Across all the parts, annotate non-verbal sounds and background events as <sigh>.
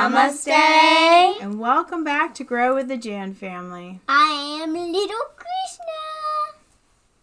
Namaste. And welcome back to Grow with the Jan family. I am little Krishna.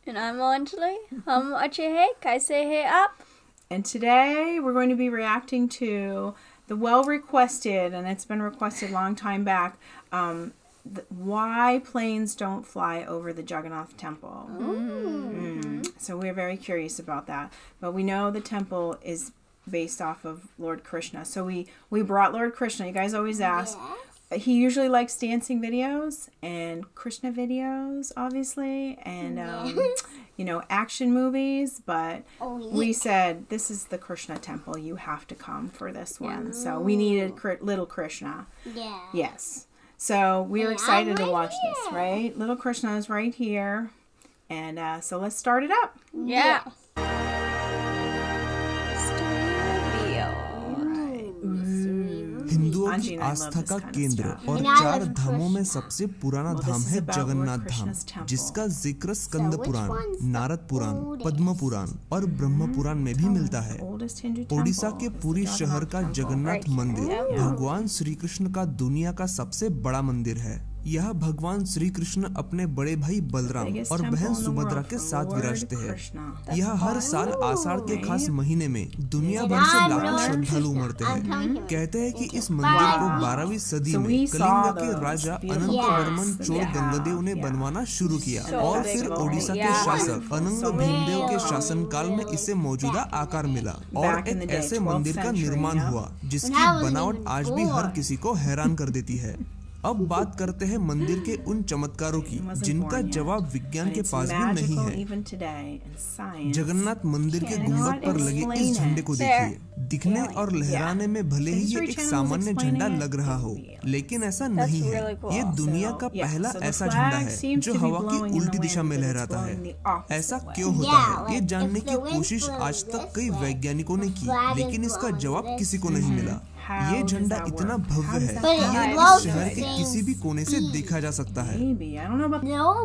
And I'm Anjali. Hum ache hai, kaise hey up. And today we're going to be reacting to the well requested, and it's been requested a long time back, um, th- why planes don't fly over the Jagannath temple. Mm. So we're very curious about that. But we know the temple is based off of Lord Krishna. So we we brought Lord Krishna. You guys always ask. Yes. He usually likes dancing videos and Krishna videos, obviously, and um, <laughs> you know action movies. But we said this is the Krishna temple. You have to come for this one. So we needed little Krishna. Yeah. Yes. So we are excited to watch this, right? Little Krishna is right here, and uh, so let's start it up. yeah. yeah. लोगों की आस्था का केंद्र और चार धामों में सबसे पुराना धाम है जगन्नाथ धाम जिसका ज़िक्र स्कंद पुराण नारद पुराण पद्म पुराण और ब्रह्म पुराण में भी मिलता है। ओडिशा के पूरी शहर का जगन्नाथ मंदिर भगवान श्री कृष्ण का दुनिया का सबसे बड़ा मंदिर है। यह भगवान श्री कृष्ण अपने बड़े भाई बलराम और बहन सुभद्रा के साथ विराजते हैं। यह हर साल आषाढ़ के खास महीने में दुनिया भर से लाखों श्रद्धालु. उमड़ते हैं। कहते हैं कि इस मंदिर को. 12वीं सदी में कलिंगा के राजा अनंत वर्मन Yeah. गंगदेव ने बनवाना शुरू किया और फिर ओडिशा के शासक अनंग भीमदेव के शासन काल में इसे मौजूदा आकार मिला और एक ऐसे मंदिर का निर्माण हुआ जिसकी बनावट आज भी हर किसी को हैरान कर देती है। अब बात करते हैं मंदिर के उन चमत्कारों की जिनका जवाब विज्ञान के पास भी नहीं है। जगन्नाथ मंदिर के गुंबद पर लगे इस झंडे को देखिए। दिखने और लहराने में भले ही ये एक सामान्य झंडा लग रहा हो लेकिन ऐसा नहीं है। ये दुनिया का पहला ऐसा झंडा है जो हवा की उल्टी दिशा में लहराता है। ऐसा क्यों होता है? ये जानने की कोशिश आज तक कई वैज्ञानिकों ने की लेकिन इसका जवाब किसी को नहीं मिला। ये झंडा इतना भव्य है कि शहर के किसी भी कोने से देखा जा सकता है।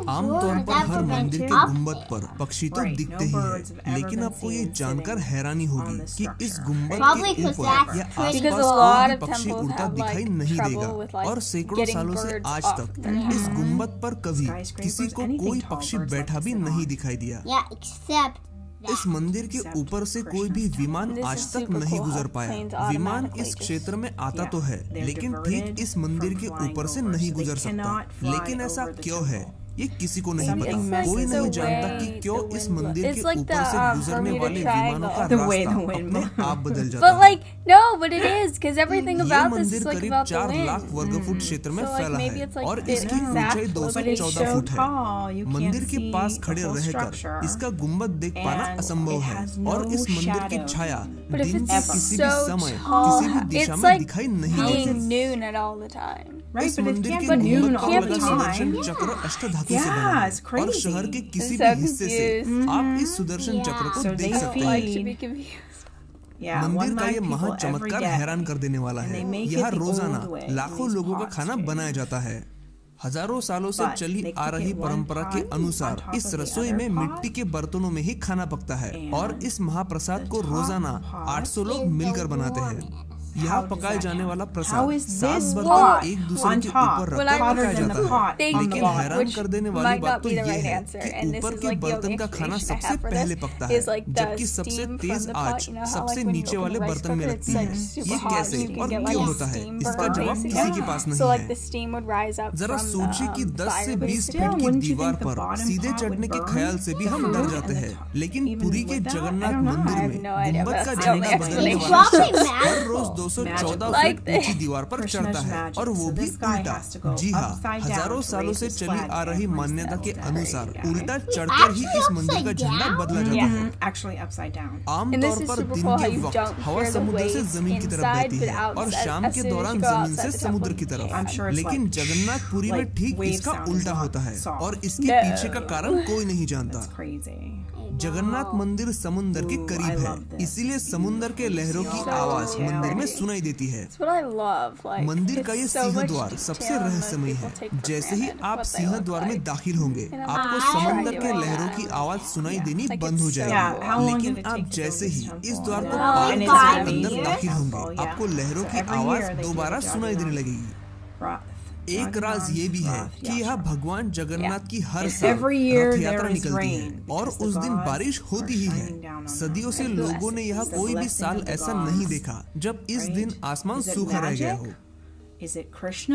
आमतौर पर हर मंदिर के गुंबद पर पक्षी तो दिखते ही है लेकिन आपको ये जानकर हैरानी होगी कि इस गुंबद के ऊपर या आसपास पक्षी उड़ता दिखाई नहीं देगा। और सैकड़ों सालों से आज तक इस गुंबद पर कभी किसी को कोई पक्षी बैठा भी नहीं दिखाई दिया। इस मंदिर के ऊपर से कोई भी विमान आज तक नहीं गुजर पाया। विमान इस क्षेत्र में आता तो है लेकिन ठीक इस मंदिर के ऊपर से नहीं गुजर सकता। लेकिन ऐसा क्यों है? ये किसी को नहीं पता। कोई नहीं जानता कि क्यों इस मंदिर के ऊपर से गुजरने वाले विमानों का रास्ता आप बदल <laughs> जाता है। No, but it is because everything about this is like about the wind. Lakh वर्ग फुट क्षेत्र में फैला है और इसकी ऊंचाई 214 फुट है। मंदिर के पास खड़े रहकर इसका गुंबद देख पाना असंभव है और इस मंदिर की छाया दिन के किसी भी समय किसी भी दिशा में दिखाई नहीं देती। right? मंदिर की न्यूनतम सुदर्शन चक्र और शहर के किसी so भी हिस्से से आप इस सुदर्शन yeah. चक्र so देख सकते हैं। मंदिर का ये महा चमत्कार हैरान कर देने वाला है। यहाँ रोज़ाना लाखों लोगों का खाना बनाया जाता है। हज़ारों सालों से चली आ रही परंपरा के अनुसार इस रसोई में मिट्टी के बर्तनों में ही खाना पकता है। और इस महाप्रसाद को रोज़ाना 800 लोग मिलकर बनाते हैं। यह पकाए जाने वाला प्रसाद एक दूसरे के ऊपर रखा जाता है। लेकिन हैरान कर देने वाली बात तो यह है कि ऊपर के बर्तन का खाना सबसे पहले पकता है जबकि सबसे तेज आज सबसे नीचे वाले बर्तन में लगती है। ये कैसे? और क्यों होता है? इसका जवाब किसी के पास नहीं है। जरा सोचिए कि 10 से 20 फीट की दीवार पर सीधे चढ़ने के ख्याल से भी हम डर जाते हैं। लेकिन पुरी के जगन्नाथ मंदिर में गुंबद का झंडा बदलने वाला हर रोज 214 फीट ऊँची दीवार पर चढ़ता है और वो भी उल्टा। जी हाँ हज़ारों सालों से चली आ रही मान्यता के अनुसार उल्टा चढ़कर ही इस मंदिर का झंडा बदला जाता है। आमतौर पर दिन के वक्त हवा समुद्र से ज़मीन की तरफ़ बहती है और शाम के दौरान ज़मीन से समुद्र की तरफ़। लेकिन जगन्नाथपुरी में ठीक इसका उल्टा होता है और इसके पीछे का कारण कोई नहीं जानता। जगन्नाथ मंदिर समुन्दर के करीब है। इसीलिए समुन्दर के लहरों की आवाज़ मंदिर में सुनाई देती है। मंदिर का ये सिंह द्वार सबसे रहस्यमय है। जैसे ही आप सिंह द्वार में दाखिल होंगे आपको समुन्दर के लहरों की आवाज़ सुनाई देनी बंद हो जाएगी। लेकिन आप जैसे ही इस द्वार को अंदर दाखिल होंगे आपको लहरों की आवाज़ दोबारा सुनाई देने लगेगी। एक राज ये भी है कि यह भगवान जगन्नाथ की हर साल रथ यात्रा निकलती है और उस दिन बारिश होती ही है। सदियों से लोगों ने यह कोई भी साल ऐसा नहीं देखा जब इस दिन आसमान सूखा रह गया हो।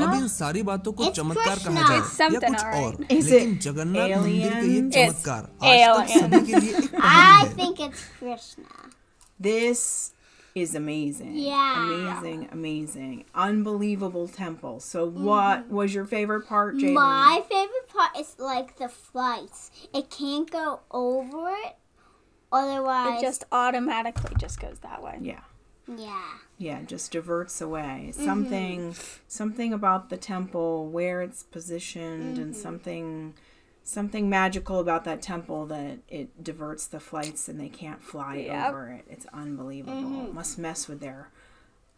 अब इन सारी बातों को चमत्कार कहा जाए या कुछ और लेकिन जगन्नाथ मंदिर का ये चमत्कार आज तक सभी के लिए एक पहली है। Is amazing. Yeah. Amazing, amazing. Unbelievable temple. So what was your favorite part, Jayden? My favorite part is like the flights. It can't go over it, otherwise. It just automatically just goes that way. Yeah. yeah. Yeah, just diverts away. Mm-hmm. Something something about the temple, where it's positioned Mm-hmm. and something something magical about that temple that it diverts the flights and they can't fly Yep. over it. It's unbelievable. Mm-hmm. It must mess with their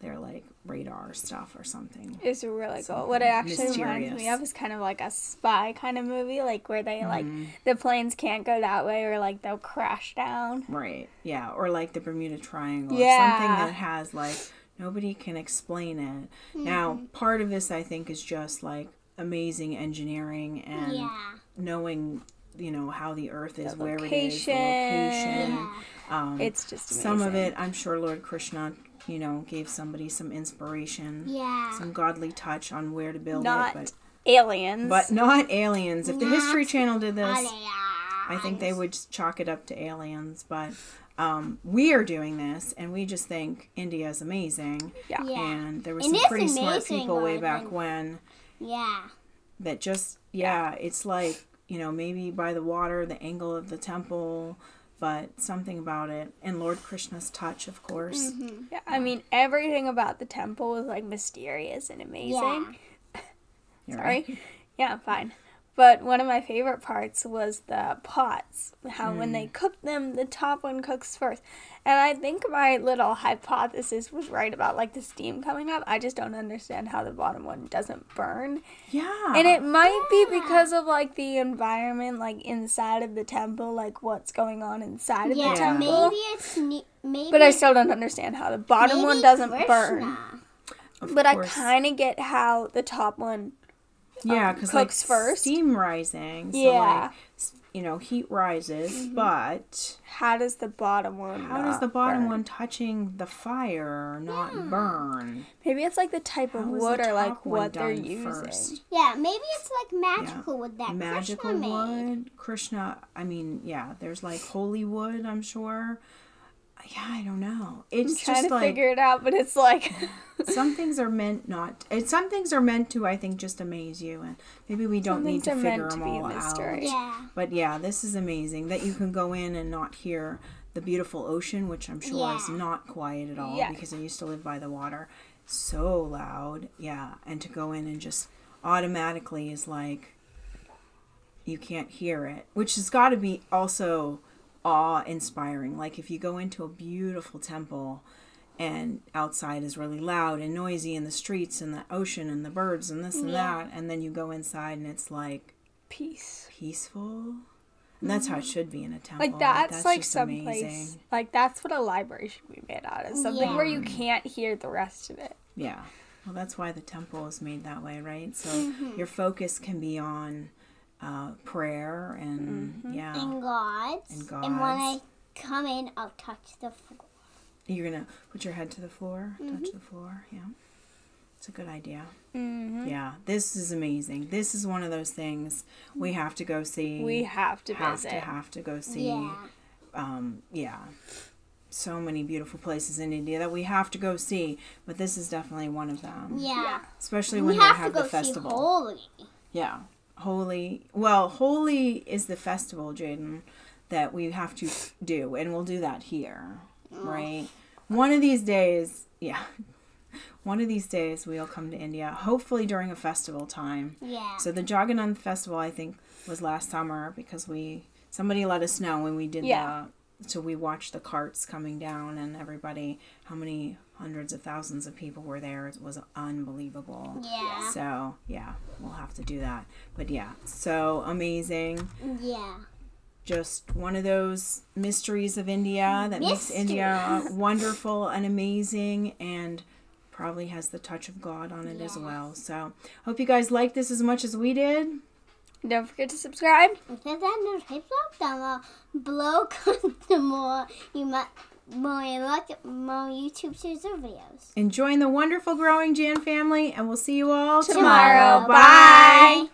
their like radar stuff or something. It's really cool. What it actually reminds me of is kind of like a spy kind of movie, like where they like Mm-hmm. the planes can't go that way or like they'll crash down. Right. Yeah. Or like the Bermuda Triangle. Or Yeah. something that has like nobody can explain it. Now, part of this I think is just like amazing engineering and Yeah. Knowing, you know, how the earth is, The where it is, the location. location. Um, It's just amazing. some of it, I'm sure Lord Krishna, you know, gave somebody some inspiration, Yeah. some godly touch on where to build not it, but aliens. but not aliens. If the History Channel did this, I I think they would chalk it up to aliens, but um, we are doing this, and we just think India is amazing. yeah. Yeah. And there were some pretty smart people way back when- when Yeah. That just yeah, it's like you know maybe by the water, the angle of the temple, but something about it, and Lord Krishna's touch, of course. Mm-hmm. Yeah, I mean everything about the temple was like mysterious and amazing. <laughs> You're Sorry. right. Yeah, fine. But one of my favorite parts was the pots. How when Mm. they cook them, the top one cooks first. And I think my little hypothesis was right about like the steam coming up. I just don't understand how the bottom one doesn't burn. Yeah, And it might be because of like the environment, like inside of the temple, like what's going on inside of the temple. Yeah, maybe it's ne- maybe. But I still don't understand how the bottom one doesn't Krishna. burn. Of But I kind of get how the top one. Yeah um, because like first. steam rising. So Yeah. like you know heat rises, but How does the bottom one? how does the bottom burn? one touching the fire not burn? Maybe it's like the type of wood the or like what they're done using. first? Yeah, maybe it's like magical with that magical Krishna made. wood krishna i mean yeah there's like holy wood i'm sure yeah i don't know. It's Trying just to like figure it out, but it's like <laughs> some things are meant not it, some things are meant to i think just amaze you and maybe we don't Some need to are figure meant to them be a all out. Yeah. but yeah this is amazing that you can go in and not hear the beautiful ocean which i'm sure is not quiet at all Yeah. because i used to live by the water. So loud yeah and to go in and just automatically is like you can't hear it, which has got to be also awe inspiring. Like if you go into a beautiful temple and outside is really loud and noisy and the streets and the ocean and the birds and this and Yeah. that, and then you go inside and it's like peace. peaceful. And that's how it should be in a temple. Like that's, like just some place. Like that's what a library should be made out of. Something where you can't hear the rest of it. Yeah. Well, that's why the temple is made that way, right? So Mm-hmm. your focus can be on uh, prayer and Mm-hmm. yeah. And gods. And gods. And when I come in, I'll touch the floor. You're gonna put your head to the floor, Mm-hmm. touch the floor. Yeah, it's a good idea. Mm-hmm. Yeah, this is amazing. This is one of those things we have to go see. We have to have visit. to have to go see. Yeah. Um, yeah, so many beautiful places in India that we have to go see, but this is definitely one of them. Yeah. especially We when they have to go the see festival. Holi. Yeah, Holi. Well, Holi is the festival, Jayden, that we have to do, and we'll do that here, oh. right? One of these days, yeah. <laughs> One of these days we'll come to India, hopefully during a festival time. Yeah. So the Jagannath festival, I think, was last summer because we somebody let us know when we did Yeah. the. So we watched the carts coming down and everybody, how many hundreds of thousands of people were there. It was unbelievable. Yeah. So yeah, we'll have to do that. But yeah, so amazing. Yeah. Just one of those mysteries of India that makes India <laughs> wonderful and amazing and probably has the touch of God on it as well. So hope you guys like this as much as we did. Don't forget to subscribe. Click that notification bell below <laughs> the more you might you look more YouTube series or videos. Enjoying the wonderful growing Jan family and we'll see you all Tomorrow. Bye. Bye.